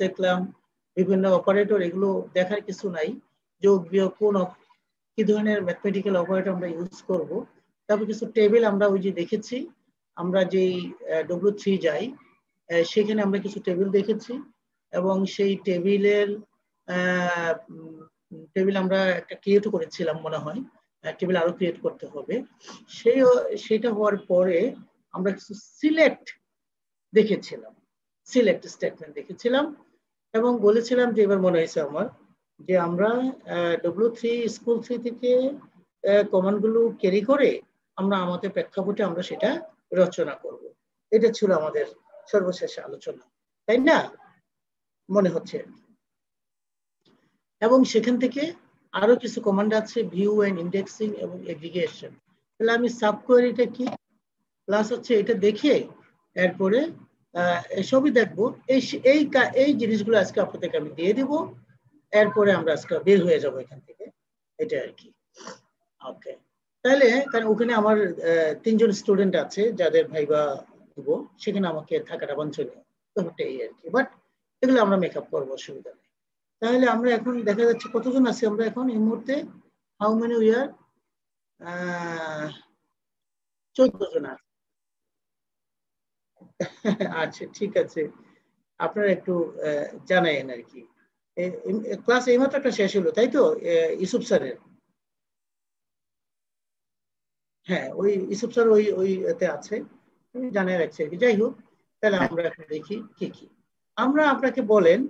দেখলাম বিভিন্ন অপারেটর এগুলো দেখার কিছু নাই যোগ বিয়োগ কোন কি ধরনের ম্যাথমেটিক্যাল অপারেটর আমরা ইউজ করব। তারপর কিছু টেবিল আমরা ওই যে দেখেছি, আমরা যেই ডব্লিউ থ্রি যাই সেখানে আমরা কিছু টেবিল দেখেছি এবং সেই টেবিলের টেবিল আমরা একটা ক্রিয়েট করেছিলাম মনে হয় টেবিল আরও ক্রিয়েট করতে হবে। সেই, সেটা হওয়ার পরে আমরা কিছু সিলেক্ট দেখেছিলাম সিলেক্ট স্টেটমেন্ট দেখেছিলাম। এবং বলেছিলাম যে এবার মনে হয়েছে আমার, যে আমরা ডব্লিউ থ্রি স্কুল থ্রি থেকে কমান্ডগুলো ক্যারি করে আমরা আমাদের প্রেক্ষাপটে আমরা সেটা রচনা করব। এটা ছিল আমাদের সর্বশেষ আলোচনা, তাই না? মনে হচ্ছে। এবং সেখান থেকে আরও কিছু কমান্ড আছে ভিউ এন্ড ইন্ডেক্সিং এবং এগ্রিগেশন তাহলে আমি সাব সাবকোয়ারিটা কি? প্লাস হচ্ছে এটা দেখে, এরপরে সবই দেখব। এই এই এই জিনিসগুলো আজকে আপনাদেরকে আমি দিয়ে দিব। এরপরে আমরা আজকে বের হয়ে যাব এখান থেকে। এটা আর কি। ওকে। তাহলে, কারণ ওখানে আমার তিনজন স্টুডেন্ট আছে, যাদের ভাইবা দিব, সেখানে আমাকে থাকাটা বাঞ্ছনীয়। ব্যাপারটা এই আর কি। বাট এগুলো আমরা মেকআপ করব, অসুবিধা নেই। তাহলে আমরা এখন দেখা যাচ্ছে কতজন আছি আমরা এখন এই মুহূর্তে? হাউ মেনি উইয়ার চোদ্দ জন আছে। আচ্ছা ঠিক আছে। আপনারা একটু আর কি। ক্লাস এইমাত্র একটা শেষ হলো তাই তো? ইসুফ স্যারের। হ্যাঁ ওই ইসুফ স্যার ওই আছে। জানিয়ে রাখছি আর কি। যাই হোক তাহলে আমরা এখন দেখি কি কি। আমরা আপনাকে বলেন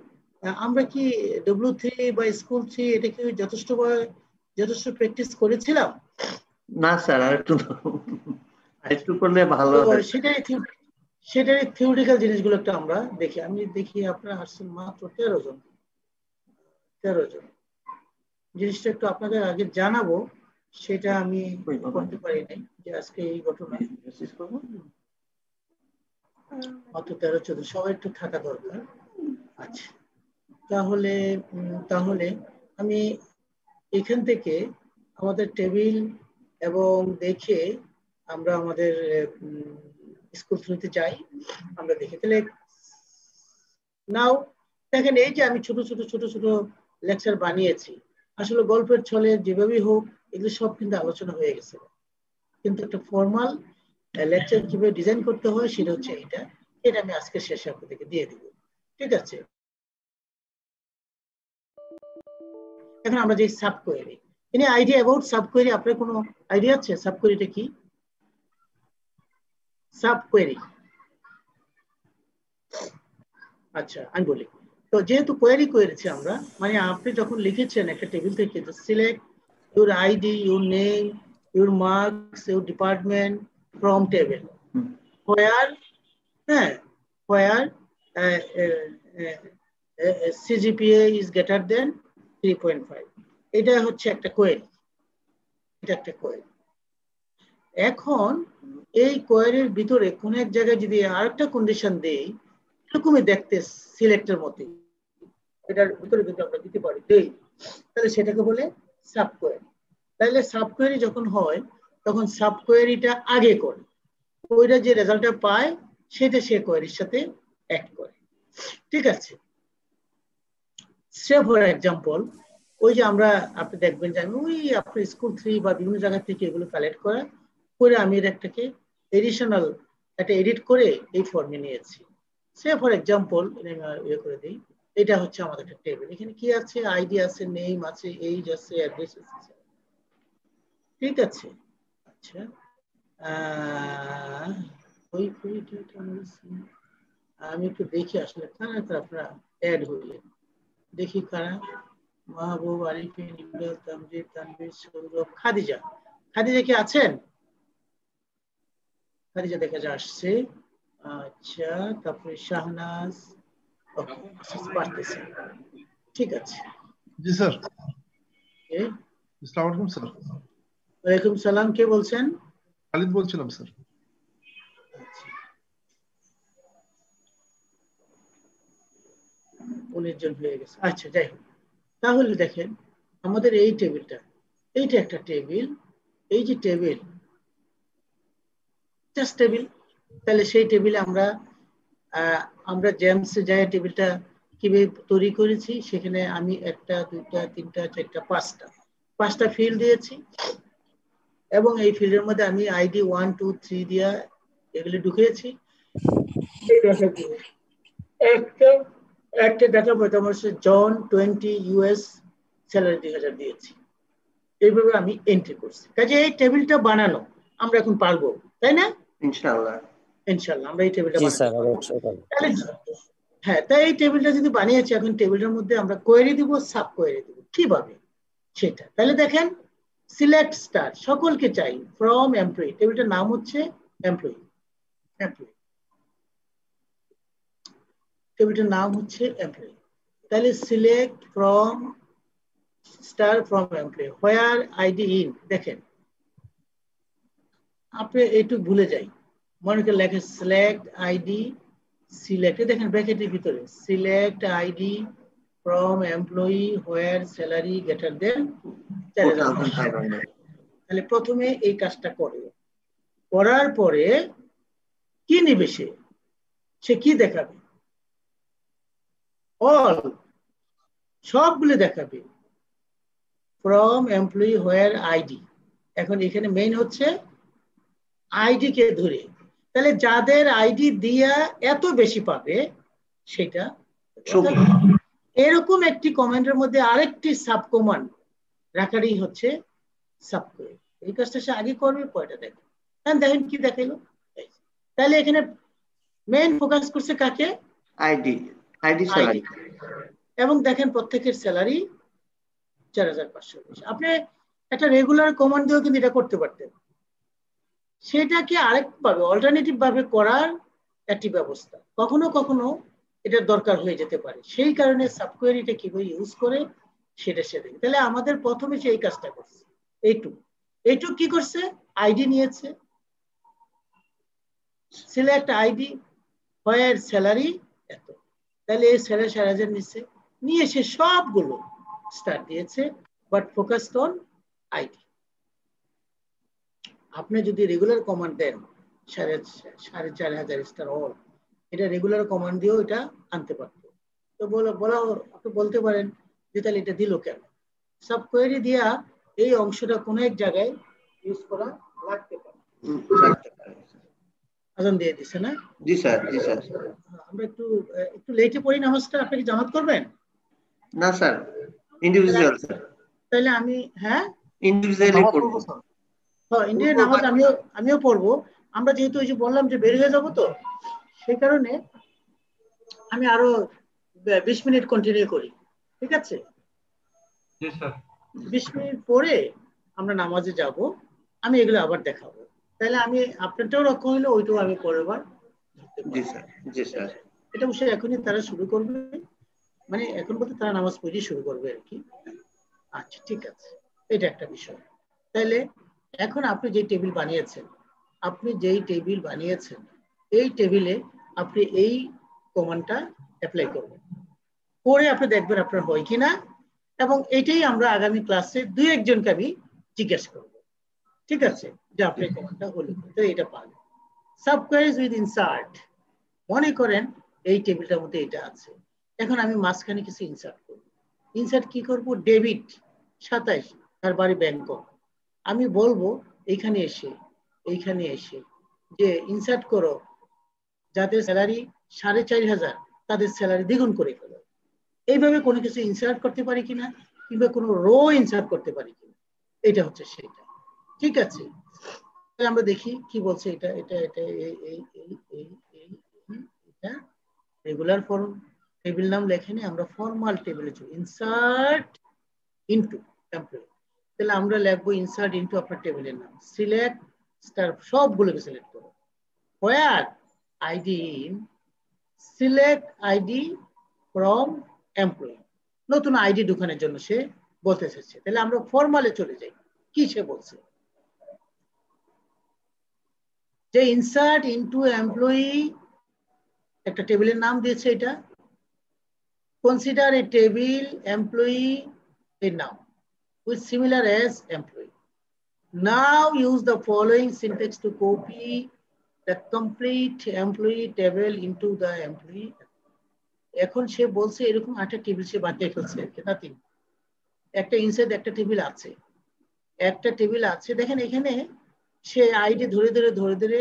আমরা কি ডব্লিউ থ্রি বা স্কুল থ্রি এটা কি যথেষ্ট যথেষ্ট প্র্যাকটিস করেছিলাম? না স্যার আর একটু একটু করলে ভালো সেটাই সেটাই থিওরিটিক্যাল জিনিসগুলো একটু আমরা দেখি। আমি দেখি আপনারা আসছেন মাত্র তেরো জন। তেরো জন। জিনিসটা একটু আপনাদের আগে জানাব সেটা আমি করতে পারি নাই যে আজকে এই ঘটনা। মাত্র তেরো চোদ্দ। সবাই একটু থাকা দরকার। আচ্ছা। তাহলে তাহলে আমি এখান থেকে আমাদের টেবিল এবং দেখে আমরা আমাদের স্কুল থ্রুতে যাই আমরা দেখি তাহলে নাও। দেখেন এই যে আমি ছোট ছোট ছোট ছোট লেকচার বানিয়েছি। আসলে গল্পের ছলে যেভাবেই হোক, এগুলো সব কিন্তু আলোচনা হয়ে গেছে। কিন্তু একটা ফর্মাল লেকচার কীভাবে ডিজাইন করতে হয়, সেটা হচ্ছে এটা। এটা আমি আজকে শেষে আপনাদেরকে দিয়ে দিব। ঠিক আছে? এখন আমরা যে sub query any idea about sub query আপনার কোনো আইডিয়া আছে? সাব কোয়েরিটা কি? সাব কোয়েরি আচ্ছা আমি বলি। তো যেহেতু কোয়েরি করেছি আমরা মানে আপনি যখন লিখেছেন একটা টেবিল থেকে তো select your ID your name your marks your department from table where হ্যাঁ where CGPA is greater than three point five এটা হচ্ছে একটা কোয়েরি এটা একটা কোয়েরি এখন এই কোয়ারির ভিতরে কোন এক জায়গায় যদি আরেকটা কন্ডিশন দেই, এরকমই দেখতে সিলেক্টের মতে এটার ভিতরে যদি আমরা দিতে পারি, দেই, তাহলে সেটাকে বলে সাব কোয়ারি তাহলে সাব কোয়ারি যখন হয়, তখন সাব কোয়ারিটা আগে করে। ওইটা যে রেজাল্টটা পায়, সেটা সে কোয়ারির সাথে অ্যাড করে। ঠিক আছে? সে ফর এক্সাম্পল ওই যে আমরা, আপনি দেখবেন যে আমি ওই আপনার স্কুল থ্রি বা বিভিন্ন জায়গা থেকে এগুলো কালেক্ট করা করে আমি এর একটাকে এডিশনাল একটা এডিট করে এই ফর্মে নিয়েছি। সে ফর এক্সাম্পল ইয়ে করে দিই, এটা হচ্ছে আমাদের একটা টেবিল এখানে কি আছে? আইডি আছে নেম আছে এইজ আছে অ্যাড্রেস আছে ঠিক আছে? আচ্ছা। ওই আমি একটু দেখি আসলে কারা কারা আপনারা অ্যাড হইলেন। দেখি কারা। মাহবুব, আরিফিন, ইমরান তামজিদ তানভীর, সৌরভ, খাদিজা। খাদিজা কি আছেন? খাদিজা দেখা যা আসছে। আচ্ছা তারপরে শাহনাজ। পারতেছে ঠিক আছে। জি স্যার। আসসালামু আলাইকুম স্যার। ওয়ালাইকুম সালাম কে বলছেন? খালিদ বলছিলাম স্যার। উনিশ জন হয়ে গেছে। আচ্ছা যাই হোক। তাহলে দেখেন আমাদের এই টেবিলটা এইটা একটা টেবিল। এই যে টেবিল জাস্ট টেবিল, তাহলে সেই টেবিলে আমরা আমরা জেমসে যাই টেবিলটা কীভাবে তৈরি করেছি, সেখানে আমি একটা, দুইটা, তিনটা, চারটা, পাঁচটা পাঁচটা ফিল্ড দিয়েছি। এবং এই ফিল্ডের মধ্যে আমি আইডি ওয়ান টু থ্রি দিয়া এগুলি ঢুকিয়েছি। একটা একটা ডাটা প্রথম জন টোয়েন্টি ইউএস স্যালারি দুই হাজার দিয়েছি। এইভাবে আমি এন্ট্রি করছি। কাজে এই টেবিলটা বানানো, আমরা এখন পারব, তাই না? ইনশাআল্লাহ। ইনশাল্লাহ আমরা এই টেবিলটা জি স্যার অবশ্যই হ্যাঁ তাই এই টেবিলটা যদি বানিয়েছি এখন টেবিলটার মধ্যে আমরা কোয়েরি দিব সাব কোয়েরি দিব। কীভাবে? সেটা। তাহলে দেখেন সিলেক্ট স্টার সকলকে চাই ফ্রম এমপ্লয়ি টেবিলটার নাম হচ্ছে এমপ্লয়ি এমপ্লয়ি টেবিলটার নাম হচ্ছে এমপ্লয়ি তাহলে select from star from employee where ID in দেখেন আপনি একটু ভুলে যাই। মনে করে লেখে সিলেক্ট আইডি সিলেক্ট দেখেন ব্র্যাকেটের ভিতরে। Select ID from employee where salary greater than তাহলে প্রথমে এই কাজটা করে। করার পরে কি নিবে সে? সে কি দেখাবে? অল সবগুলো দেখাবে। ফ্রম এমপ্লয়ি হোয়ার আইডি এখন এখানে মেইন হচ্ছে আইডি কে ধরে। তাহলে যাদের আইডি দিয়া এত বেশি পাবে সেটা এরকম একটি কমান্ডের মধ্যে আরেকটি সাব কমান্ড রাখারই হচ্ছে সাব এই কাজটা সে আগে করবে পয়টা দেখে হ্যাঁ দেখেন কি দেখাইলো? তাহলে এখানে মেইন ফোকাস করছে কাকে? আইডি আইডি স্যালারি এবং দেখেন প্রত্যেকের স্যালারি চার হাজার পাঁচশো। আপনি একটা রেগুলার কমান্ড দিয়েও কিন্তু এটা করতে পারতেন। সেটাকে আরেক ভাবে অল্টারনেটিভ ভাবে করার একটি ব্যবস্থা। কখনো কখনো এটার দরকার হয়ে যেতে পারে। সেই কারণে সাবকোয়ারিটা কীভাবে ইউজ করে, সেটা সে দেখে তাহলে আমাদের প্রথমে সে এই কাজটা করছে। এইটুক। এইটুক কি করছে? আইডি নিয়েছে। সিলেক্ট আইডি হোয়ার স্যালারি এত। তাহলে এই স্যালারি হাজার নিচ্ছে। নিয়ে সে সবগুলো স্টার দিয়েছে বাট ফোকাসড অন আইডি আপনি যদি রেগুলার কমান্ড দেন সাড়ে সাড়ে চার হাজার স্টার অল এটা রেগুলার কমান্ড দিয়েও এটা আনতে পারত। তো বলো বলা আপনি বলতে পারেন যে তাহলে এটা দিল কেন? সব কোয়েরি দিয়া এই অংশটা কোনো এক জায়গায় ইউজ করা লাগতে পারে। পারে। আজান দিয়ে দিছে না? জি স্যার জি স্যার। আমরা একটু একটু লেটে পড়ি নামাজটা আপনি কি জামাত করবেন? না স্যার ইন্ডিভিজুয়াল স্যার তাহলে আমি হ্যাঁ? ইন্ডিভিজুয়ালি করব। হ্যাঁ ইন্ডিয়ান নামাজ আমিও আমিও পড়ব। আমরা যেহেতু ওই যে বললাম যে বের হয়ে যাব তো সেই কারণে আমি আরও বিশ মিনিট কন্টিনিউ করি ঠিক আছে? বিশ মিনিট পরে আমরা নামাজে যাব আমি এগুলো আবার দেখাবো। তাহলে আমি আপনারটাও রক্ষা হইল ওইটাও আমি পরের বার জি স্যার জি স্যার এটা অবশ্যই এখনই তারা শুরু করবে। মানে এখন বলতে তারা নামাজ পড়িয়ে শুরু করবে আর কি। আচ্ছা ঠিক আছে। এটা একটা বিষয়। তাহলে এখন আপনি যে টেবিল বানিয়েছেন, আপনি যেই টেবিল বানিয়েছেন, এই টেবিলে আপনি এই কমান্ডটা অ্যাপ্লাই করবেন। করে আপনি দেখবেন আপনার হয় কিনা এবং এটাই আমরা আগামী ক্লাসে দুই একজনকে আমি জিজ্ঞেস করব। ঠিক আছে? যে আপনি কমান্ডটা হলো তো এটা পাবেন। সাবকোয়ারিজ উইথ ইনসার্ট মনে করেন এই টেবিলটার মধ্যে এটা আছে। এখন আমি মাঝখানে কিছু ইনসার্ট করব। ইনসার্ট কি করব? ডেবিট সাতাইশ, তার বাড়ি ব্যাংকক আমি বলব, এইখানে এসে এইখানে এসে যে ইনসার্ট করো, যাদের স্যালারি সাড়ে চার হাজার, তাদের স্যালারি দ্বিগুণ করে ফেলো। এইভাবে কোনো কিছু ইনসার্ট করতে পারি কিনা, কিংবা কোনো রো ইনসার্ট করতে পারি কিনা, এটা হচ্ছে সেটা। ঠিক আছে? আমরা দেখি কি বলছে এটা এটা এটা এটা রেগুলার ফর্ম টেবিল নাম লেখেনি, আমরা ফর্মাল টেবিলে ইনসার্ট ইনটু এমপ্লয়ি তাহলে আমরা লিখব ইনসার্ট ইনটু আপনার টেবিলের নাম। সিলেক্ট স্টার সবগুলোকে সিলেক্ট করো where ID in select ID from employee নতুন আইডি ঢুকানোর জন্য সে বলতে এসেছে। তাহলে আমরা ফর্মালে চলে যাই। কি সে বলছে? যে ইনসার্ট ইনটু এমপ্লয়ি একটা টেবিলের নাম দিয়েছে এটা। কনসিডার এ টেবিল এমপ্লয়ি এর নাম। With similar as employee. Now use the following syntax to copy the complete employee table into the employee. এখন সে বলছে এরকম একটা টেবিল সে বানিয়ে ফেলছে নাথিং একটা ইনসাইড একটা টেবিল আছে একটা টেবিল আছে, দেখেন এখানে সে আইডি ধরে ধরে ধরে ধরে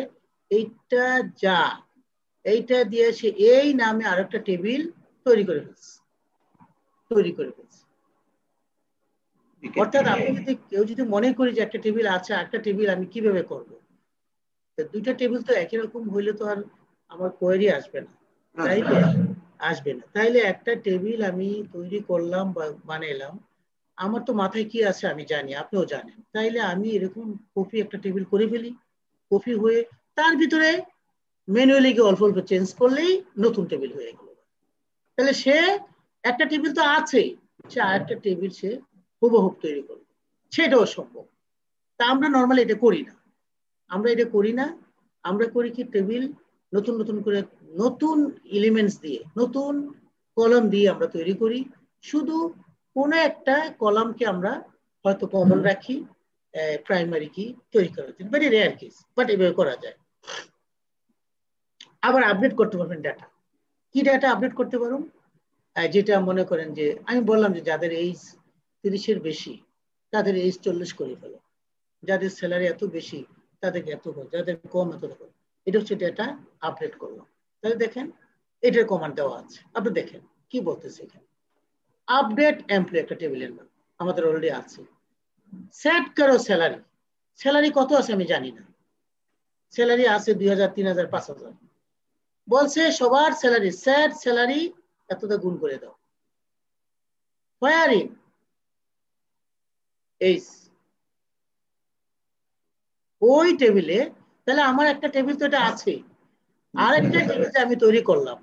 এইটা যা, এইটা দিয়ে সে এই নামে আরেকটা টেবিল তৈরি করে ফেলছে তৈরি করে ফেলছে অর্থাৎ আপনি যদি কেউ যদি মনে করি যে একটা টেবিল আছে একটা টেবিল আমি কীভাবে করব? দুইটা টেবিল তো একই রকম হইলে তো আর আমার কোয়েরি আসবে না। তাই তো আসবে না। তাইলে একটা টেবিল আমি তৈরি করলাম বা বানাইলাম আমার তো মাথায় কি আছে আমি জানি আপনিও জানেন। তাইলে আমি এরকম কপি একটা টেবিল করে ফেলি কপি হয়ে তার ভিতরে ম্যানুয়ালি গিয়ে অল্প অল্প চেঞ্জ করলেই নতুন টেবিল হয়ে গেল। তাহলে সে একটা টেবিল তো আছেই সে আরেকটা টেবিল সে হুবহুব তৈরি করবে। সেটাও সম্ভব। তা আমরা নর্মালি এটা করি না। আমরা এটা করি না। আমরা করি কি টেবিল নতুন নতুন করে নতুন এলিমেন্টস দিয়ে নতুন কলম দিয়ে আমরা তৈরি করি। শুধু কোন একটা কলামকে আমরা হয়তো কমন রাখি প্রাইমারি কি তৈরি করার জন্য। ভেরি রেয়ার কেস বাট এভাবে করা যায়। আবার আপডেট করতে পারবেন ডাটা কি ডাটা আপডেট করতে পারুন? যেটা মনে করেন যে আমি বললাম যে যাদের এইজ তিরিশের বেশি, তাদের এইজ চল্লিশ করে ফেলো। যাদের স্যালারি এত বেশি, তাদেরকে এত যাদের কম এত দেখো এটা হচ্ছে ডেটা আপডেট করলাম তাহলে দেখেন, এটার কমান্ড দেওয়া আছে। আপনি দেখেন, কি বলতেছে এখানে? আপডেট এমপ্লয় একটা টেবিলের নাম, আমাদের অলরেডি আছে। সেট করো স্যালারি স্যালারি কত আছে আমি জানি না। স্যালারি আছে দুই হাজার, তিন হাজার, পাঁচ হাজার। বলছে, সবার স্যালারি স্যাট স্যালারি এতটা গুণ করে দাও। ফায়ারিং এই ওই টেবিলে তাহলে আমার একটা টেবিল তো এটা আছে। আরেকটা টেবিল আমি তৈরি করলাম।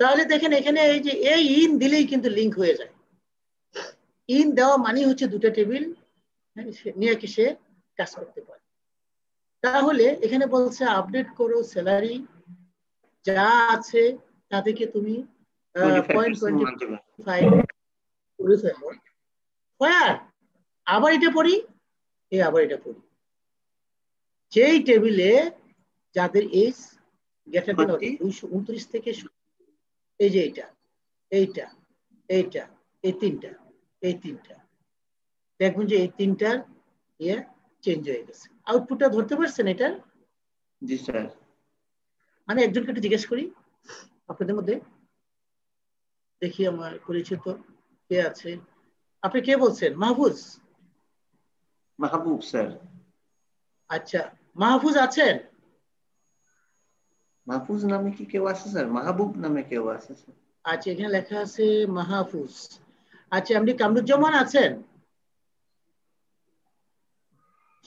তাহলে দেখেন এখানে এই যে এই ইন দিলেই কিন্তু লিঙ্ক হয়ে যায়। ইন দেওয়া মানে হচ্ছে দুটো টেবিল নিয়ে কি সে কাজ করতে পারে। তাহলে এখানে বলছে আপডেট করো স্যালারি যা আছে তা থেকে তুমি পয়েন্ট টোয়েন্টি ফাইভ করে আবার এটা পড়ি এ আবার এটা পড়ি। যেই টেবিলে যাদের এজ গেটার দেন দুইশো উনত্রিশ থেকে এই যে এইটা এইটা এইটা এই তিনটা এই তিনটা। দেখবেন যে এই তিনটার ইয়ে চেঞ্জ হয়ে গেছে। আউটপুটটা ধরতে পারছেন এটার? জি স্যার। আমি একজনকে একটু জিজ্ঞেস করি আপনাদের মধ্যে। দেখি আমার পরিচিত কে আছে। আপনি কে বলছেন? মাহফুজ। মাহবুব স্যার। আচ্ছা মাহফুজ আছেন? মাহফুজ নামে কি কেউ আছে স্যার? মাহবুব নামে কেউ আছে স্যার। আচ্ছা এখানে লেখা আছে মাহফুজ। আচ্ছা আপনি কামরুজ্জামান আছেন?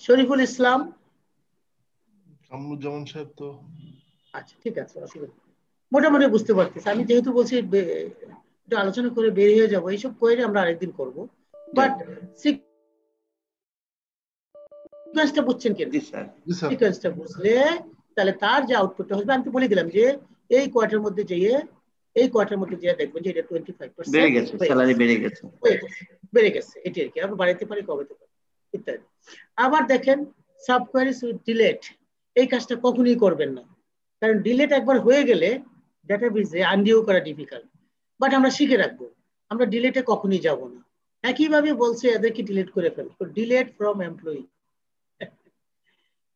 শরীফুল ইসলাম? কামরুজ্জামান সাহেব তো। আচ্ছা ঠিক আছে অসুবিধা মোটামুটি বুঝতে পারতেছি। আমি যেহেতু বলছি একটু আলোচনা করে বের হয়ে যাব। এইসব কোয়েরি আমরা আরেকদিন করব। বাট সিকোয়েন্সটা বুঝছেন কেন? জি স্যার। জি স্যার। সিকোয়েন্সটা বুঝলে তাহলে তার যে আউটপুটটা হবে আমি তো বলে দিলাম যে এই কোয়ার্টার মধ্যে যেয়ে এই কোয়ার্টার মধ্যে যেয়ে দেখবেন যে এটা টোয়েন্টি ফাইভ বেড়ে গেছে স্যালারি বেড়ে গেছে। বেড়ে গেছে এটি আর কি। আবার বাড়াইতে পারে কমাতে পারে ইত্যাদি। আবার দেখেন সাব কোয়ারিজ উইথ ডিলেট এই কাজটা কখনোই করবেন না। কারণ ডিলেট একবার হয়ে গেলে ডাটাবেজে আনডিও করা ডিফিকাল্ট বাট আমরা শিখে রাখব আমরা ডিলেটে কখনই যাব না। একইভাবে বলছে এদেরকে ডিলেট করে ফেল। ডিলেট ফ্রম এমপ্লয়ি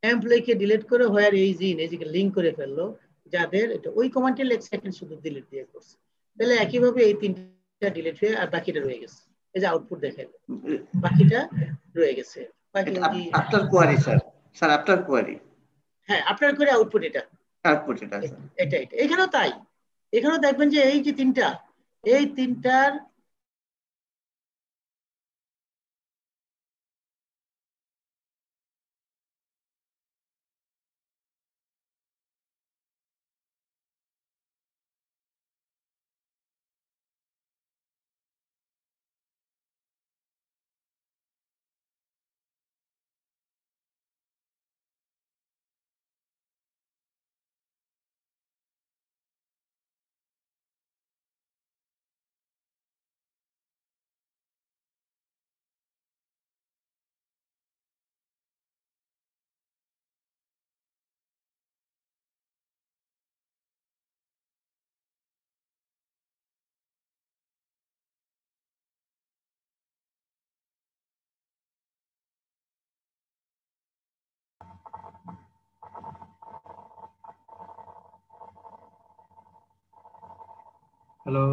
এমপ্লয়িকে ডিলিট করে হোয়ার এই জিন এই যে লিঙ্ক করে ফেলল যাদের এটা ওই কমান্ডে লেখ সেকেন্ড শুধু ডিলিট দিয়ে করছে। তাহলে একইভাবে এই তিনটা ডিলিট হয়ে আর বাকিটা রয়ে গেছে। এই যে আউটপুট দেখে বাকিটা রয়ে গেছে। After query sir sir after query হ্যাঁ আপনার করে আউটপুট এটা। আউটপুট এটা এটা এটা। এখানেও তাই। এখানেও দেখবেন যে এই যে তিনটা এই তিনটার হ্যালো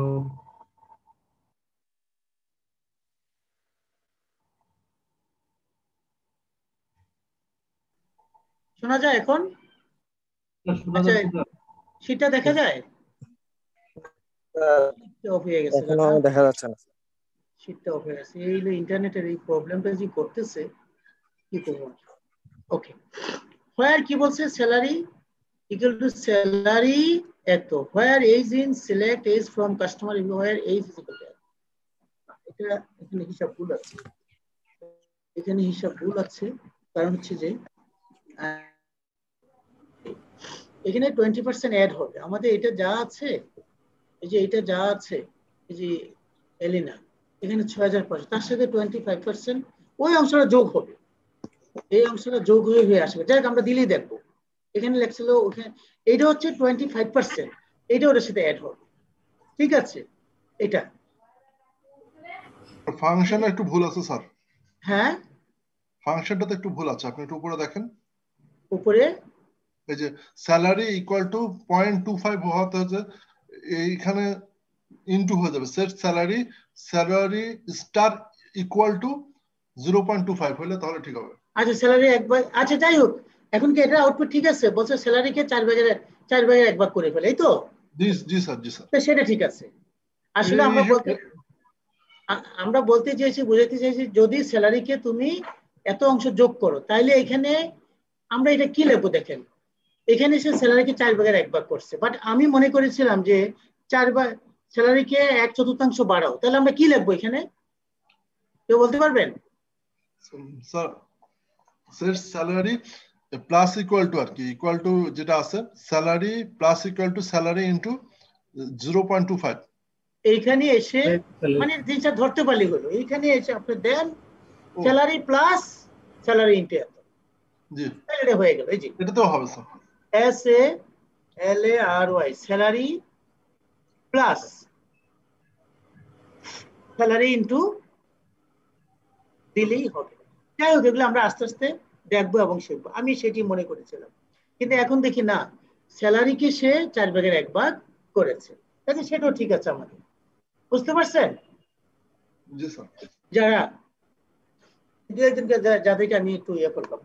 শোনা যায় এখন? শোনা আচ্ছা, যাচ্ছে স্যার সেটা দেখা যায়? অফ হয়ে গেছে এখনও দেখা যাচ্ছে না। শীতটা অফ হয়ে গেছে। এই হলো ইন্টারনেটের এই প্রবলেমটা যে করতেছে কি করব? ওকে হোয়ার কি বলছে? স্যালারি ইকুয়াল টু স্যালারি এত where age in select age from customer where age is equal এটা এখানে হিসাব ভুল আছে। এখানে হিসাব ভুল আছে, কারণ হচ্ছে যে এখানে টোয়েন্টি পার্সেন্ট অ্যাড হবে। আমাদের এটা যা আছে, এই যে এটা যা আছে, এই যে এলিনা এখানে ছয় হাজার পাঁচশো। তার সাথে টোয়েন্টি ফাইভ পার্সেন্ট ওই অংশটা যোগ হবে। এই অংশটা যোগ হয়ে হয়ে আসবে। যাই আমরা দিলেই দেখব। এখানে লেখছিল ওখানে এটা হচ্ছে টোয়েন্টি ফাইভ পার্সেন্ট এটা ওটার সাথে অ্যাড হবে। ঠিক আছে? এটা। ফাংশনে একটু ভুল আছে স্যার। হ্যাঁ? ফাংশনটাতে একটু ভুল আছে আপনি একটু উপরে দেখেন। উপরে? এই যে salary equal to point two five হতে হচ্ছে এইখানে ইনটু হয়ে যাবে। Set salary salary star equal to zero point two five হলে তাহলে ঠিক হবে। আচ্ছা স্যালারি একবার আচ্ছা যাই হোক এখন কি এটা আউটপুট ঠিক আছে? বলছে স্যালারিকে চার ভাগের চার ভাগের এক ভাগ করে ফেলে এই তো? জি জি স্যার জি স্যার। সেটা ঠিক আছে। আসলে আমরা বলতে আমরা বলতে চাইছি বুঝাতে চাইছি যদি স্যালারিকে তুমি এত অংশ যোগ করো তাইলে এখানে আমরা এটা কি লিখব দেখেন? এখানে সে স্যালারিকে চার ভাগের এক ভাগ করছে বাট আমি মনে করেছিলাম যে চার ভাগ স্যালারিকে এক চতুর্থাংশ বাড়াও তাহলে আমরা কি লিখব এখানে? কেউ বলতে পারবেন? Sir salary plus equal to আর কি ইকুয়াল টু যেটা আছে salary plus equal to salary into zero point two five এইখানে এসে মানে জিনিসটা ধরতে পারলি হলো। এইখানে এসে আপনি দেন স্যালারি প্লাস স্যালারি ইন্টু এত। জি। এটা হয়ে গেল এই যে। এটাতেও হবে sir S A L A R Y salary plus salary into দিলেই হবে। যাই হোক এগুলো আমরা আস্তে আস্তে দেখব এবং শিখব। আমি সেটি মনে করেছিলাম। কিন্তু এখন দেখি না স্যালারিকে সে চার ভাগের এক ভাগ করেছে। তাহলে সেটাও ঠিক আছে আমাদের। বুঝতে পারছেন? যারা দু একজনকে যাদেরকে আমি একটু ইয়ে করলাম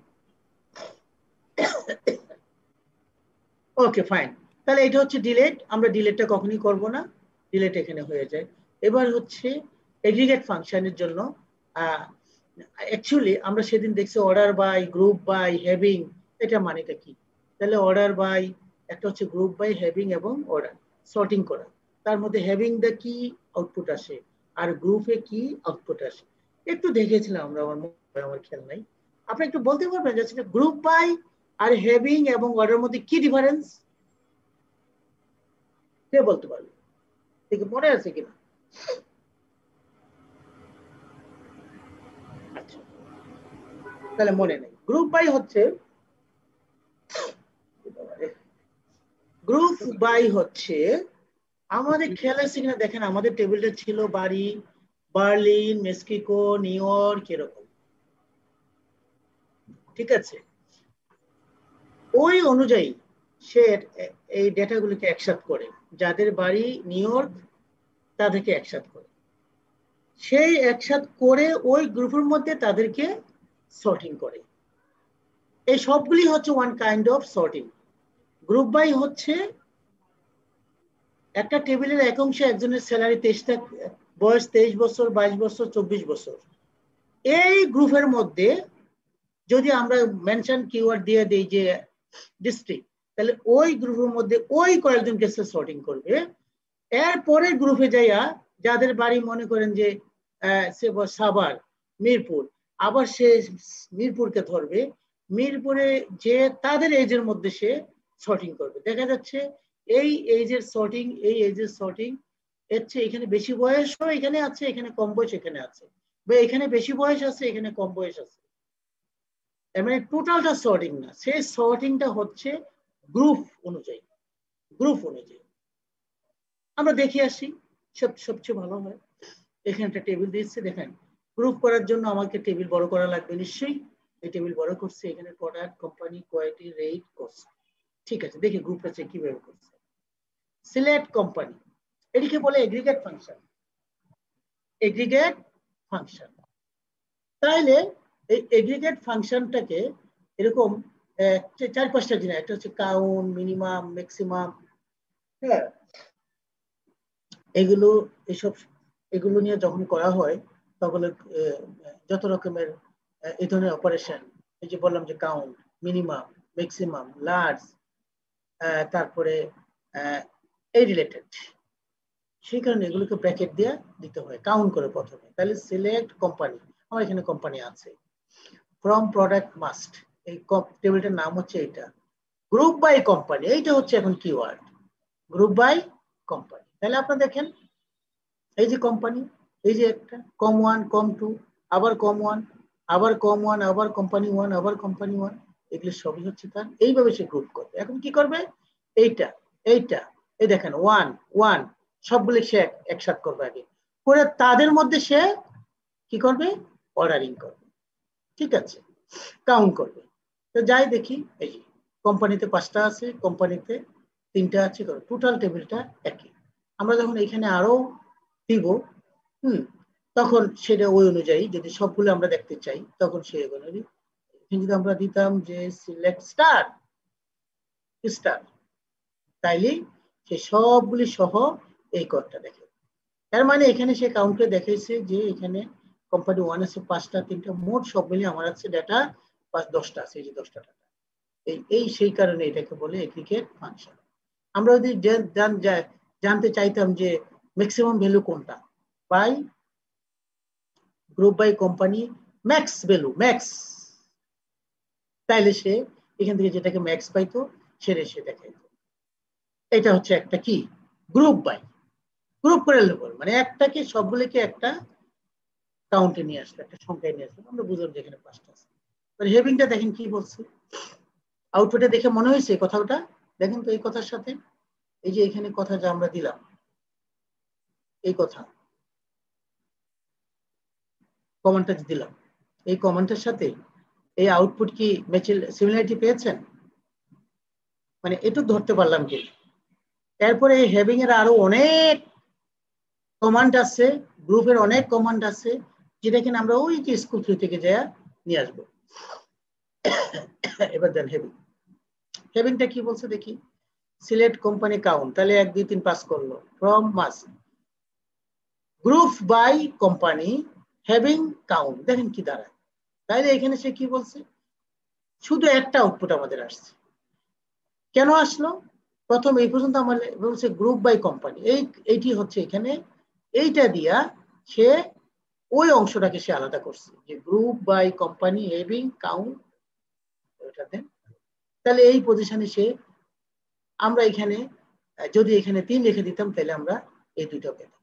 ওকে ফাইন তাহলে এটা হচ্ছে ডিলেট আমরা ডিলেটটা কখনই করব না। ডিলেট এখানে হয়ে যায়। এবার হচ্ছে এগ্রিগেট ফাংশনের জন্য অ্যাকচুয়ালি আমরা সেদিন দেখছি order by group by having এটা মানেটা কি? তাহলে অর্ডার বাই একটা হচ্ছে গ্রুপ বাই হ্যাভিং এবং অর্ডার সর্টিং করা। তার মধ্যে হ্যাভিং দা কি আউটপুট আসে, আর গ্রুপে কি আউটপুট আসে। একটু দেখেছিলাম আমরা, আমার আমার খেয়াল নাই। আপনি একটু বলতে পারবেন যে গ্রুপ বাই আর হ্যাভিং এবং অর্ডার মধ্যে কি ডিফারেন্স কে বলতে পারবে? মনে আছে কিনা আচ্ছা তাহলে মনে নেই। গ্রুপ বাই হচ্ছে গ্রুপ বাই হচ্ছে, আমাদের খেয়াল আছে কিনা দেখেন, আমাদের টেবিলটা ছিল বাড়ি, বার্লিন, মেক্সিকো, নিউ ইয়র্ক, এরকম। ঠিক আছে? ওই অনুযায়ী সে এই ডেটাগুলিকে একসাথ করে। যাদের বাড়ি নিউ ইয়র্ক, তাদেরকে একসাথ করে। সেই একসাথ করে ওই গ্রুপের মধ্যে তাদেরকে সর্টিং করে। এই সবগুলি হচ্ছে one kind of sorting group by হচ্ছে একটা টেবিলের এক অংশে একজনের স্যালারি তেইশটা বয়স তেইশ বছর বাইশ বছর চব্বিশ বছর। এই গ্রুপের মধ্যে যদি আমরা মেনশন কিওয়ার্ড দিয়ে দিই যে ডিস্ট্রিক্ট তাহলে ওই গ্রুপের মধ্যে ওই কয়েকজনকে সে সর্টিং করবে। এর পরের গ্রুপে যাইয়া যাদের বাড়ি মনে করেন যে আহ, সে ব- সাভার মিরপুর আবার সে মিরপুরকে ধরবে। মিরপুরে যে তাদের এজের মধ্যে সে সর্টিং করবে। দেখা যাচ্ছে এই এজের সর্টিং এই এজের শর্টিং এর চেয়ে এখানে বেশি বয়সও এখানে আছে, এখানে কম বয়স এখানে আছে। বা এখানে বেশি বয়স আছে, এখানে কম বয়স আছে। মানে টোটালটা সর্টিং না। সেই সর্টিংটা হচ্ছে গ্রুপ অনুযায়ী। গ্রুপ অনুযায়ী। আমরা দেখে আসি। সব, সবচেয়ে ভালো হয়। এখানে একটা টেবিল দিয়েছে, দেখেন। গ্রুপ করার জন্য আমাকে টেবিল বড় করা লাগবে, নিশ্চয়ই? এই টেবিল বড় করছে, এখানে product company quality rate cost ঠিক আছে, দেখি গ্রুপটা চেক কীভাবে করছে। সিলেক্ট কোম্পানি এটিকে বলে এগ্রিগেট ফাংশন এগ্রিগেট ফাংশন তাইলে এই এগ্রিগেট ফাংশনটাকে এরকম চার পাঁচটা জিনিস একটা হচ্ছে কাউন্ট মিনিমাম ম্যাক্সিমাম হ্যাঁ? এগুলো, এসব, এগুলো নিয়ে যখন করা হয় তখন যত রকমের এই ধরনের অপারেশন এই যে বললাম যে কাউন্ট মিনিমাম ম্যাক্সিমাম লার্জ তারপরে এই রিলেটেড সেই কারণে এগুলোকে ব্র্যাকেট দিয়ে দিতে হয় কাউন্ট করে প্রথমে। তাহলে সিলেক্ট কোম্পানি আমার এখানে কোম্পানি আছে। ফ্রম প্রোডাক্ট মাস্ট এই টেবিলটার নাম হচ্ছে এটা গ্রুপ বাই কোম্পানি এইটা হচ্ছে এখন কিওয়ার্ড গ্রুপ বাই কোম্পানি তাহলে আপনারা দেখেন, এই যে কোম্পানি এই যে একটা কম ওয়ান কম টু আবার কম ওয়ান আবার কম ওয়ান আবার কোম্পানি ওয়ান আবার কোম্পানি ওয়ান এগুলো সবই হচ্ছে তার, এইভাবে সে গ্রুপ করবে। এখন কি করবে? এইটা এইটা, এই দেখেন ওয়ান ওয়ান সবগুলি সে একসাথ করবে আগে। করে তাদের মধ্যে সে কি করবে? অর্ডারিং করবে। ঠিক আছে? কাউন্ট করবে। তো যাই দেখি, এই যে কোম্পানিতে পাঁচটা আছে কোম্পানিতে তিনটা আছে টোটাল টেবিলটা একই। আমরা যখন এখানে আরও দিব হুম, তখন সেটা ওই অনুযায়ী যদি সবগুলো আমরা দেখতে চাই, তখন সে এগুলোরই যদি আমরা দিতাম যে সিলেক্ট স্টার স্টার তাইলে সে সবগুলি সহ এই কোডটা দেখে। তার মানে এখানে সে কাউন্টে দেখাইছে যে, এখানে কোম্পানি ওয়ান আছে, পাঁচটা, তিনটা, মোট সব মিলিয়ে আমার আছে ডাটা পাঁচ, দশটা আছে, এই যে দশটা টাকা এই এই সেই কারণে এটাকে বলে ক্রিকেট ফাংশন আমরা যদি জানতে চাইতাম যে ম্যাক্সিমাম ভ্যালু কোনটা by group by company max value max তাইলে সে এখান থেকে যেটাকে ম্যাক্স পাইতো সেটা সে দেখাইতো। এটা হচ্ছে একটা কি? গ্রুপ বাই গ্রুপ করে লেবল মানে একটাকে সবগুলোকে একটা কাউন্টে নিয়ে আসলো, একটা সংখ্যায় নিয়ে আসলো। আমরা বুঝলাম যে এখানে পাঁচটা আছে। হেভিংটা দেখেন কি বলছে। আউটপুটে দেখে মনে হয়েছে কথাটা? দেখেন তো এই কথার সাথে। এই যে এখানে কথা যা আমরা দিলাম, এই কথা। কমান্ডটা দিলাম। এই কমান্ডের সাথে এই আউটপুট কি ম্যাচেল সিমিলারিটি পেয়েছেন? মানে একটু ধরতে পারলাম কি? এরপরে এই হ্যাভিং এর আরও অনেক কমান্ড আছে গ্রুপের অনেক কমান্ড আছে, যেটা কিনা আমরা ওই যে স্কুল থ্রি থেকে যা নিয়ে আসব। এবার দেন হেভিং হেভিংটা কি বলছে দেখি? সিলেক্ট কোম্পানি কাউন্ট তাহলে এক, দুই, তিন পাস করল। From mass. Group by company having count দেখেন কি দাঁড়ায়। তাইলে এখানে সে কি বলছে? শুধু একটা আউটপুট আমাদের আসছে। কেন আসলো? প্রথম এই পর্যন্ত আমার বলছে গ্রুপ বাই কোম্পানি এই, এইটি হচ্ছে এখানে। এইটা দিয়া সে ওই অংশটাকে সে আলাদা করছে। যে group by company having count তাহলে এই পজিশনে সে, আমরা এখানে, যদি এখানে তিন রেখে দিতাম, তাহলে আমরা এই দুইটা পেতাম।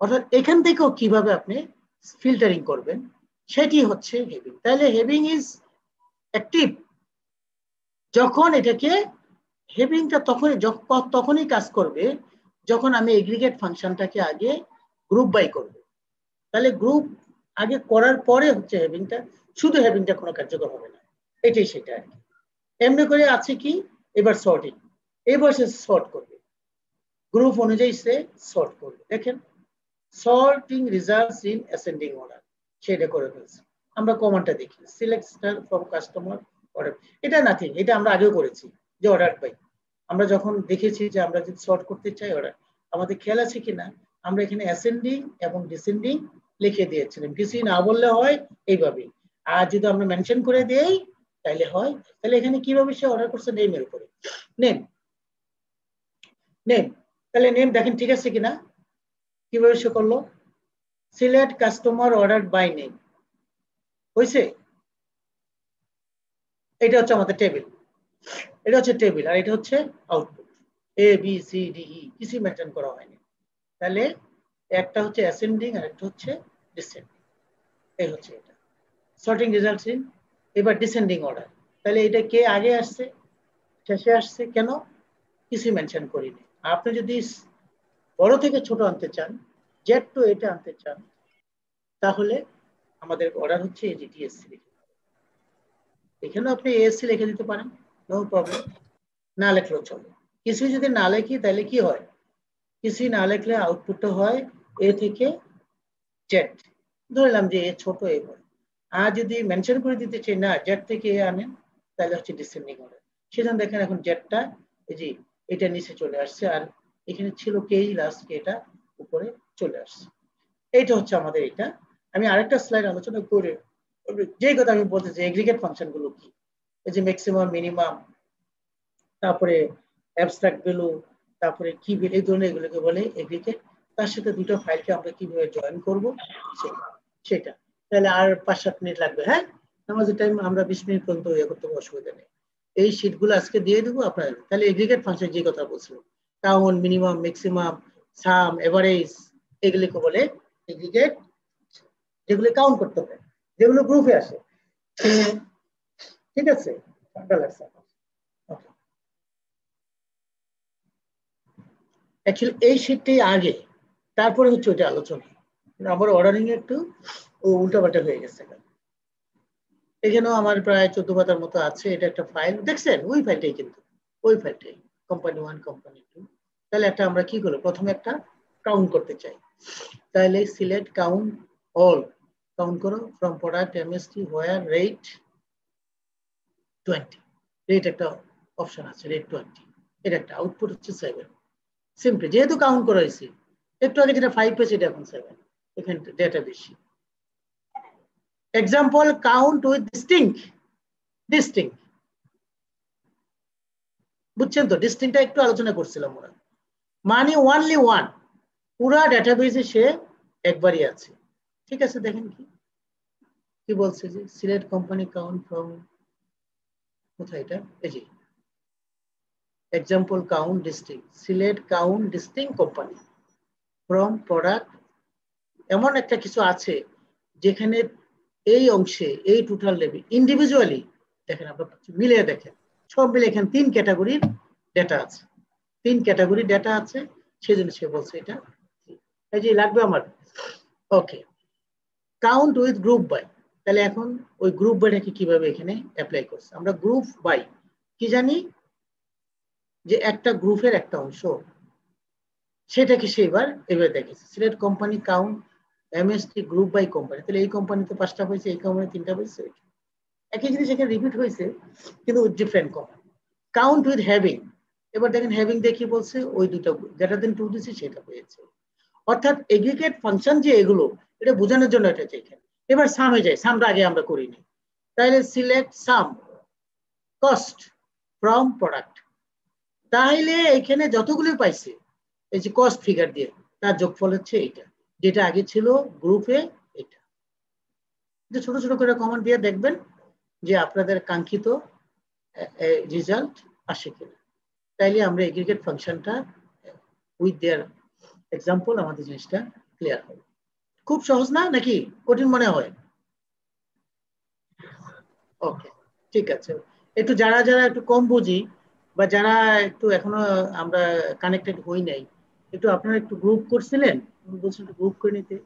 অর্থাৎ এখান থেকেও কীভাবে আপনি ফিল্টারিং করবেন, সেটি হচ্ছে হেভিং তাহলে হেভিং ইজ অ্যাক্টিভ যখন এটাকে হেভিংটা তখন তখনই কাজ করবে, যখন আমি এগ্রিগেট ফাংশনটাকে আগে গ্রুপ বাই করব। তাহলে গ্রুপ আগে করার পরে হচ্ছে হেভিংটা শুধু হেভিংটা কোনো কার্যকর হবে না। এটাই সেটা আর কি। এমনি করে আছে কি? এবার সর্টিং এবার সে সর্ট করবে। গ্রুপ অনুযায়ী সে সর্ট করবে। দেখেন? Sorting results in ascending order সেটা করে ফেলছে। আমরা কমান্ডটা দেখি। Select star from customer order এটা নাথিং এটা আমরা আগেও করেছি যে অর্ডার পাই। আমরা যখন দেখেছি যে আমরা যদি সর্ট করতে চাই অর্ডার আমাদের খেয়াল আছে কিনা? আমরা এখানে অ্যাসেন্ডিং এবং ডিসেন্ডিং লিখে দিয়েছিলাম। ডিসি না বললে হয় এইভাবেই। আর যদি আমরা মেনশন করে দেই, তাহলে হয়। তাহলে এখানে কীভাবে সে অর্ডার করছে নেমের উপরে? নেম নেম তাহলে নেম দেখেন ঠিক আছে কিনা? কীভাবে সে করল? Select customer order by name হয়েছে এটা হচ্ছে আমাদের টেবিল এটা হচ্ছে টেবিল আর এটা হচ্ছে output A B C D E কিছুই মেনটেন করা হয়নি। তাহলে একটা হচ্ছে অ্যাসেন্ডিং আর একটা হচ্ছে ডিসেন্ডিং এই হচ্ছে এটা। সর্টিং রেজাল্টস ইন এবার ডিসেন্ডিং অর্ডার তাহলে এটা কে আগে আসছে? শেষে আসছে কেন? কিছুই মেনশন করিনি। আপনি যদি বড় থেকে ছোট আনতে চান, জেড টু এটা আনতে চান, তাহলে আমাদের অর্ডার হচ্ছে এই যে ডিএসসি লিখে। এখানে আপনি এএসসি লিখে দিতে পারেন নো প্রবলেম না লেখলেও চলে। কিছুই যদি না লেখি, তাহলে কি হয়? কিছুই না লেখলে আউটপুটটা হয় এ থেকে জেড ধরলাম যে এ ছোট এ বড়। আর যদি মেনশন করে দিতে চাই, না জেড থেকে এ আনেন, তাহলে হচ্ছে ডিসেন্ডিং অর্ডার সেজন্য দেখেন এখন জেডটা এই যে এটা নিচে চলে আসছে, আর এখানে ছিল কেই লাস্ট এটা উপরে চলে আসছে। এইটা হচ্ছে আমাদের এটা। আমি আরেকটা স্লাইড আলোচনা করে যে কথা আমি বলতেছি এগ্রিগেট ফাংশনগুলো কি? এই যে ম্যাক্সিমাম মিনিমাম তারপরে অ্যাবস্ট্রাক্ট ভ্যালু তারপরে কি এই ধরনের এগুলোকে বলে এগ্রিগেট তার সাথে দুটো ফাইলকে আমরা কীভাবে জয়েন করব? সেটা। তাহলে আর পাঁচ সাত মিনিট লাগবে হ্যাঁ? আমাদের টাইম আমরা বিশ মিনিট পর্যন্ত ইয়ে করতে অসুবিধা নেই। এই শিটগুলো আজকে দিয়ে দেবো আপনার তাহলে এগ্রিগেট ফাংশন যে কথা বলছিল টাউন মিনিমাম ম্যাক্সিমাম সাম এভারেজ এগুলিকে বলে এগ্রিগেট যেগুলো কাউন্ট করতে হবে, যেগুলো গ্রুপে আসে। ঠিক আছে? অ্যাকচুয়ালি এই শীটটাই আগে, তারপরে হচ্ছে ওটা আলোচনা। আমার অর্ডারিং একটু ও উল্টাপাল্টা হয়ে গেছে এখানেও আমার প্রায় চোদ্দ পাতার মতো আছে, এটা একটা ফাইল দেখছেন? ওই ফাইলটাই কিন্তু, ওই ফাইলটাই কোম্পানি ওয়ান কোম্পানি টু তাহলে একটা আমরা কি করব? প্রথমে একটা কাউন্ট করতে চাই। তাহলে সিলেক্ট কাউন্ট অল কাউন্ট করো from product MST where rate twenty rate একটা অপশন আছে রেট টোয়েন্টি এটা একটা আউটপুট হচ্ছে সেভেন সিম্পলি যেহেতু কাউন্ট করা হয়েছে, একটু আগে যেটা ফাইভ পেয়েছে, এটা এখন সেভেন এখানে ডেটা বেশি। Example count with distinct distinct বুঝছেন তো? ডিস্টিংটা একটু আলোচনা করছিলাম ওরা। মানে ওয়ানলি ওয়ান পুরা ডেটাবেসে সে একবারই আছে। ঠিক আছে, দেখেন কি? কি বলছে যে, সিলেট কোম্পানি কাউন্ট ফ্রম কোথায় এটা? এই যে example count distinct select count distinct company from product এমন একটা কিছু আছে, যেখানে এই অংশে, এই টোটাল লেভেল ইন্ডিভিজুয়ালি দেখেন আপনার মিলে দেখেন। সব মিলে এখানে তিন ক্যাটাগরির ডেটা আছে। তিন ক্যাটাগরি ডেটা আছে সেই জন্য সে বলছে এটা এই যে লাগবে আমার। Okay count with group by তাহলে এখন ওই গ্রুপ বাইটাকে কীভাবে এখানে অ্যাপ্লাই করছে? আমরা গ্রুপ বাই কি জানি? যে একটা গ্রুপের একটা অংশ। সেটাকে সে এবার এবার দেখেছে। Select company count MST group by company তাহলে এই কোম্পানিতে পাঁচটা হয়েছে, এই কোম্পানি তিনটা হয়েছে। একই জিনিস এখানে রিপিট হয়েছে, কিন্তু different company count with having এবার দেখেন হ্যাভিং দেখি বলছে? ওই দুটো গ্রেটার দেন টু দিচ্ছে সেটা হয়েছে। অর্থাৎ এগ্রিগেট ফাংশন যে এগুলো, এটা বোঝানোর জন্য এটা এখানে। এবার সামে যায় সামটা আগে আমরা করিনি। তাহলে select sum cost from product তাহলে এখানে যতগুলো পাইছে, এই যে কস্ট ফিগার দিয়ে, তার যোগফল হচ্ছে এইটা। যেটা আগে ছিল গ্রুপে এটা। ছোট ছোট করে কমেন্ট দিয়ে দেখবেন। যে আপনাদের কাঙ্ক্ষিত রেজাল্ট আসে কিনা। তাইলে আমরা এগ্রিগেট ফাংশনটা উইথ দেয়ার এক্সাম্পল আমাদের জিনিসটা ক্লিয়ার হবে। খুব সহজ না, নাকি? কঠিন মনে হয়? ওকে ঠিক আছে। একটু যারা যারা একটু কম বুঝি, বা যারা একটু এখনও আমরা কানেক্টেড হই নাই, একটু আপনারা একটু গ্রুপ করছিলেন? বলছেন একটু গ্রুপ করে নিতে।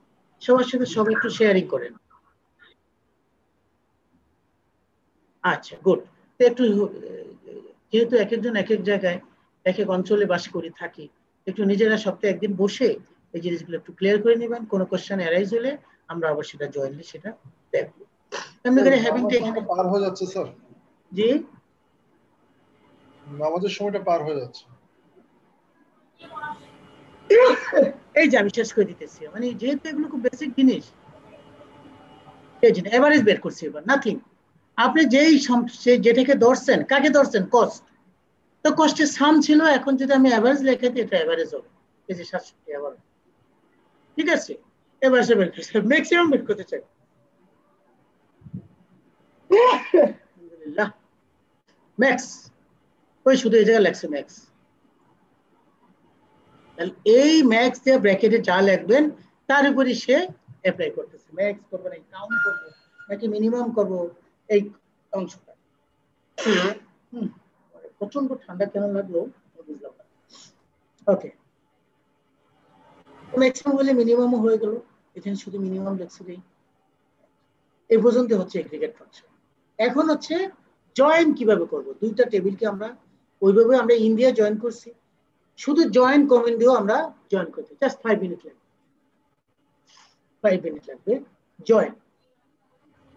সবার সাথে সবাই একটু শেয়ারিং করেন। আচ্ছা গুড একটু যেহেতু এক একজন এক এক জায়গায় এক এক অঞ্চলে বাস করে থাকি একটু নিজেরা সপ্তাহে একদিন বসে এই জিনিসগুলো একটু ক্লিয়ার করে নেবেন কোনো কোশ্চেন অ্যারাইজ হলে আমরা আবার সেটা জয়েনলি সেটা দেখব। এমনি করে হ্যাভিংটা এখানে পার হয়ে যাচ্ছে স্যার জি? নামাজের সময়টা পার হয়ে যাচ্ছে। এই যে আমি শেষ করে দিতেছি মানে যেহেতু এগুলো খুব বেসিক জিনিস এই জন্য এভারেজ বের করছি এবার নাথিং আপনি যেই যেটাকে ধরছেন, কাকে ধরছেন? কস্ট তো কষ্টের সাম ছিল, এখন যদি আমি অ্যাভারেজ লেখা দিই, এটা অ্যাভারেজ হবে। এই যে সাতষট্টি আবার। ঠিক আছে? এবার সে বের করছে। ম্যাক্সিমাম বের করতে চাই। ম্যাক্স ওই শুধু এই জায়গায় লেখছে ম্যাক্স এই ম্যাক্স দিয়ে ব্র্যাকেটে যা লিখবেন, তার উপরই সে অ্যাপ্লাই করতেছে। ম্যাক্স করব নাকি কাউন্ট করব, নাকি মিনিমাম করব? এই অংশটা। প্রচণ্ড ঠান্ডা কেন লাগল বুঝলাম ওকে ম্যাক্সিমাম হলে মিনিমামও হয়ে গেল, এখানে শুধু মিনিমাম লেখছে এই পর্যন্ত হচ্ছে এগ্রিগেট ফাংশন এখন হচ্ছে জয়েন কীভাবে করব? দুইটা টেবিলকে আমরা ওইভাবে আমরা ইন্ডিয়া জয়েন করছি। শুধু জয়েন কমেন্ট দিয়েও আমরা জয়েন করতে জাস্ট ফাইভ মিনিট লাগবে। ফাইভ মিনিট লাগবে জয়েন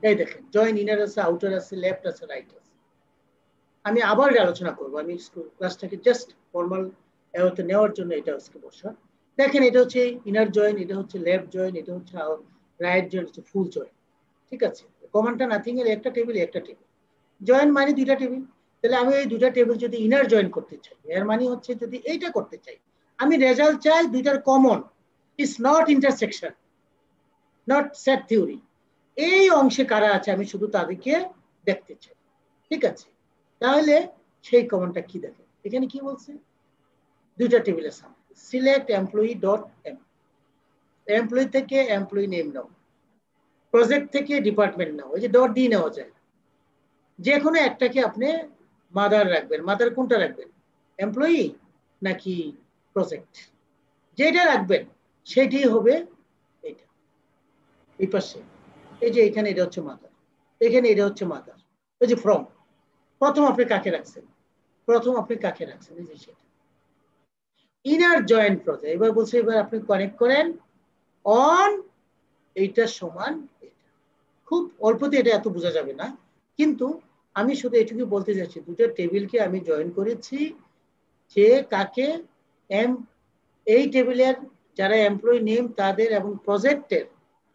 এই দেখেন জয়েন ইনার আছে আউটার আছে লেফট আছে রাইট আছে। আমি আবার আলোচনা করব, আমি স্কুল ক্লাসটাকে জাস্ট ফর্মাল এওতে নেওয়ার জন্য এটা আজকে বসা দেখেন, এটা হচ্ছে ইনার জয়েন এটা হচ্ছে লেফট জয়েন এটা হচ্ছে রাইট জয়েন হচ্ছে ফুল জয়েন ঠিক আছে? কমান্ডটা নাথিং এর, একটা টেবিল একটা টেবিল জয়েন মানে দুইটা টেবিল তাহলে আমি এই দুইটা টেবিল যদি ইনার জয়েন করতে চাই, এর মানে হচ্ছে যদি এইটা করতে চাই, আমি রেজাল্ট চাই দুইটার common is not intersection not set theory এই অংশে কারা আছে আমি শুধু তাদেরকে দেখতে চাই। ঠিক আছে? তাহলে সেই কমনটা কি দেখে? এখানে কি বলছে? দুইটা টেবিলের সামনে। Select employee dot M employee থেকে এমপ্লয়ি নেম নাও। প্রজেক্ট থেকে ডিপার্টমেন্ট নাও। ওই যে ডট দিয়ে নেওয়া যায়। যে কোনো একটাকে আপনি মাদার রাখবেন। মাদার কোনটা রাখবেন? এমপ্লয়ি নাকি প্রজেক্ট যেটা রাখবেন সেটি হবে এটা। এই পাশে। এই যে এখানে এটা হচ্ছে মাদার এখানে এটা হচ্ছে মাদার ওই যে ফ্রম প্রথম আপনি কাকে রাখছেন? প্রথম আপনি কাকে রাখছেন? এই যে সেটা। ইনার জয়েন্ট প্রজেক্ট এবার বলছে, এবার আপনি কানেক্ট করেন অন এইটা সমান এটা। খুব অল্পতে এটা এত বোঝা যাবে না, কিন্তু আমি শুধু এটুকু বলতে চাচ্ছি, দুটো টেবিলকে আমি জয়েন করেছি, যে কাকে এম এই টেবিলের যারা এমপ্লয়ি নেম তাদের এবং প্রজেক্টের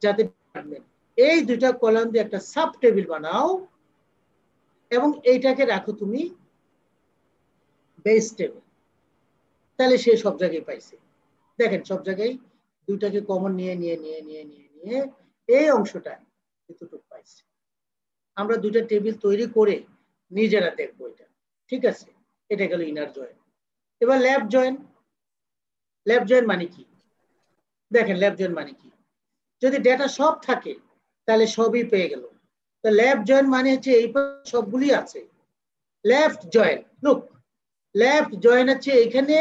যাদের ডিপার্টমেন্ট এই দুইটা কলাম দিয়ে একটা সাব টেবিল বানাও এবং এইটাকে রাখো তুমি বেস টেবিল তাহলে সে সব জায়গায় পাইছে। দেখেন সব জায়গায় দুইটাকে কমন নিয়ে নিয়ে নিয়ে নিয়ে নিয়ে নিয়ে এই অংশটা এতটুকু পাইছে। আমরা দুইটা টেবিল তৈরি করে নিজেরা দেখব এটা। ঠিক আছে? এটা গেল ইনার জয়েন এবার ল্যাব জয়েন ল্যাব জয়েন মানে কি? দেখেন ল্যাব জয়েন মানে কি? যদি ডেটা সব থাকে তাহলে সবই পেয়ে গেল। তো ল্যাব জয়েন মানে হচ্ছে এই সবগুলি আছে। Left join look left join হচ্ছে এখানে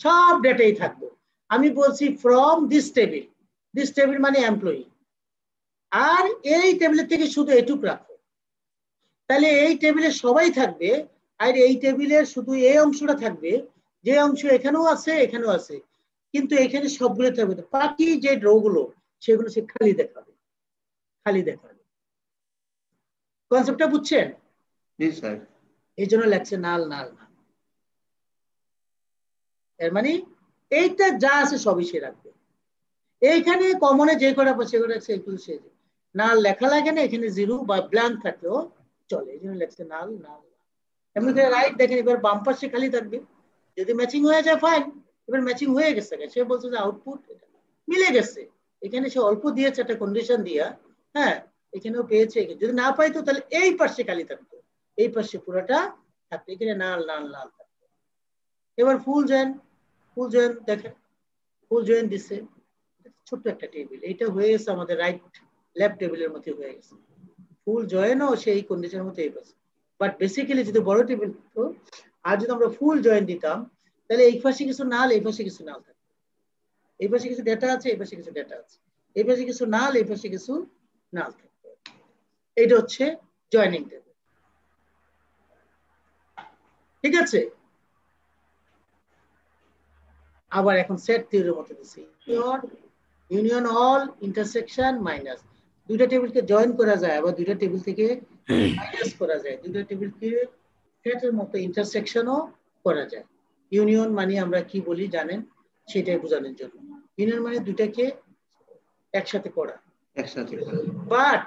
সব ডেটাই থাকবে। আমি বলছি from this table this table মানে এমপ্লয়ি আর এই টেবিলের থেকে শুধু এটুক রাখো। তাহলে এই টেবিলে সবাই থাকবে, আর এই টেবিলের শুধু এই অংশটা থাকবে, যে অংশ এখানেও আছে এখানেও আছে। কিন্তু এখানে সবগুলো থাকবে। বাকি যে রোগুলো সেগুলো সে খালি দেখাবে। খালি দেখাবে কনসেপ্টটা বুঝছেন? জি স্যার। এই জন্য লাগছে নাল নাল নাল। এর মানে এইটা যা আছে সবই সে রাখবে। এইখানে কমনে যে কটা সে কটা রাখছে এগুলো সে নাল লেখা লাগে না এখানে জিরো বা ব্ল্যাঙ্ক থাকলেও চলে। এই জন্য লেখছে নাল নাল। এমনি করে রাইট দেখেন এবার বাম পাশে খালি থাকবে। যদি ম্যাচিং হয়ে যায় ফাইন এবার ম্যাচিং হয়ে গেছে। সে বলছে যে আউটপুট মিলে গেছে। এখানে সে অল্প দিয়েছে একটা কন্ডিশন দিয়া। হ্যাঁ এখানেও পেয়েছে যদি না পাই তো তাহলে এই পাশে খালি থাকতো। এই পাশে পুরোটা থাকতো। এখানে লাল লাল লাল থাকতো। এবার ফুল জয়েন ফুল জয়েন দেখেন। ফুল জয়েন দিছে। ছোট্ট একটা টেবিল। এইটা হয়ে গেছে আমাদের রাইট লেফট টেবিলের মধ্যে হয়ে গেছে। ফুল জয়েনও সেই কন্ডিশনের মধ্যে এই পাশে। বাট বেসিক্যালি যদি বড় টেবিল হতো আর যদি আমরা ফুল জয়েন দিতাম, তাহলে এই পাশে কিছু নাল, এই পাশে কিছু নাল থাকতো। এই পাশে কিছু ডেটা আছে, এই পাশে কিছু ডেটা আছে। এই পাশে কিছু নাল, এই পাশে কিছু নাল থাকতো এটা হচ্ছে জয়েনিং টেবিল ঠিক আছে? আবার এখন সেট থিওরির মতো দিচ্ছি ইউনিয়ন অল ইন্টারসেকশন মাইনাস দুইটা টেবিলকে জয়েন করা যায়, আবার দুইটা টেবিল থেকে মাইনাস করা যায়। দুইটা টেবিলকে সেটের মতো ইন্টারসেকশনও করা যায়। ইউনিয়ন মানে আমরা কি বলি জানেন? সেটাই বোঝানোর জন্য। ইউনিয়ন মানে দুইটাকে একসাথে করা। But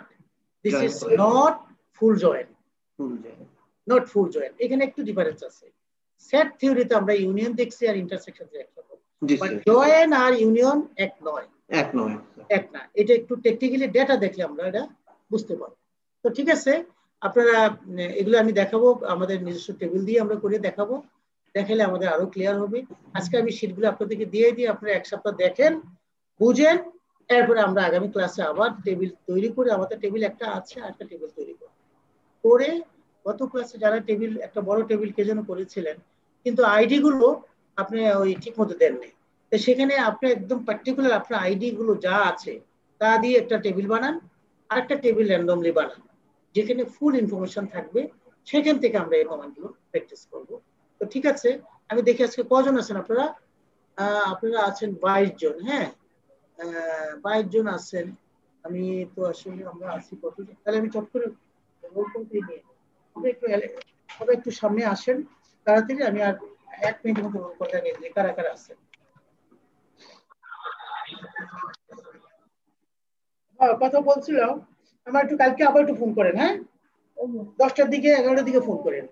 this is not full join not full join এখানে একটু ডিফারেন্স আছে। সেট থিওরিতে আমরা ইউনিয়ন দেখছি আর ইন্টারসেকশন বাট জয়েন আর ইউনিয়ন এক নয়। এক নয়। এক না। এটা একটু টেকনিক্যালি ডেটা দেখলে আমরা এটা বুঝতে পারব। তো ঠিক আছে আপনারা এগুলো আমি দেখাবো। আমাদের নিজস্ব টেবিল দিয়ে আমরা করে দেখাবো। দেখালে আমাদের আরও ক্লিয়ার হবে। আজকে আমি শীটগুলো আপনাদেরকে দিয়ে দিই। আপনারা এক সপ্তাহ দেখেন বুঝেন। এরপরে আমরা আগামী ক্লাসে আবার টেবিল তৈরি করে। আমাদের টেবিল একটা আছে, আর একটা টেবিল তৈরি করব করে গত ক্লাসে যারা টেবিল একটা বড় টেবিল কে যেন করেছিলেন, কিন্তু আইডি গুলো আপনি ওই ঠিক মতো দেননি। তো সেখানে আপনি একদম পার্টিকুলার আপনার আইডি গুলো যা আছে, তা দিয়ে একটা টেবিল বানান, আর একটা টেবিল র্যান্ডমলি বানান। যেখানে ফুল ইনফরমেশন থাকবে, সেখান থেকে আমরা এই কমান্ডগুলো প্র্যাকটিস করব। তো ঠিক আছে, আমি দেখি আজকে কজন আছেন আপনারা? আপনারা আছেন বাইশ জন হ্যাঁ? বাইশ জন আছেন। আমি তো আসলে আমরা আছি কত তাহলে আমি চট করে একটু সবাই একটু সামনে আসেন। তাড়াতাড়ি আমি আর এক মিনিটের মধ্যে কলটা নিয়ে কারা কারা আছেন? কথা বলছিলাম। আমার একটু কালকে আবার একটু ফোন করেন হ্যাঁ? দশটার দিকে, এগারোটার দিকে ফোন করেন।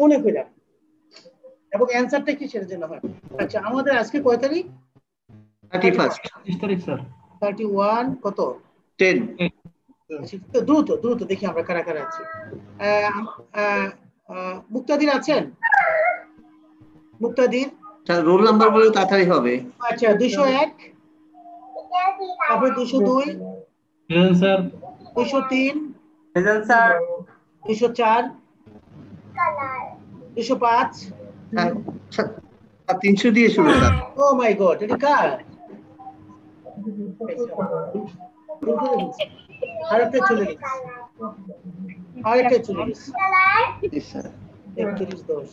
মনে করে এবং অ্যান্সারটা কি সেটার জন্য হয়? আচ্ছা আমাদের আজকে কয় তারিখ? থার্টি ফার্স্ট বিশ তারিখ স্যার থার্টি ওয়ান কত টেন তো দ্রুত দ্রুত দেখি আমরা কারা কারা আছি। আহ, আহ, আহ, মুক্তাদির আছেন? মুক্তাদির? রোল নাম্বার বলে তাড়াতাড়ি হবে। আচ্ছা দুইশো এক। তারপরে দুইশো দুই। প্রেজেন্ট স্যার দুইশো তিন। প্রেজেন্ট স্যার দুইশো চার। দুইশো পাঁচ। তিনশো দিয়ে শুরু ও মাই গড এটা কার? আরেকটা চলে গেছে আরেকটা চলে গেছে Yes, sir. একত্রিশ দশ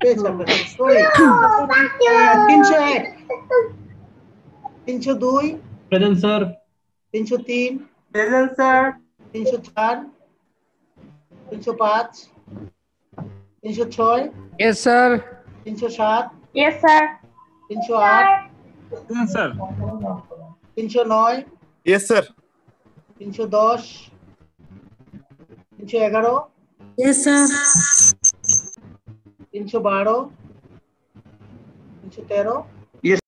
পেয়েছি আপনার সরি তিনশো এক তিনশো দুই প্রেজেন্ট স্যার তিনশো তিন প্রেজেন্ট স্যার তিনশো চার তিনশো পাঁচ তিনশো ছয় Yes, sir. তিনশো সাত ইয়েস স্যার তিনশো আট present sir 309 yes sir 310 311 yes sir 312 313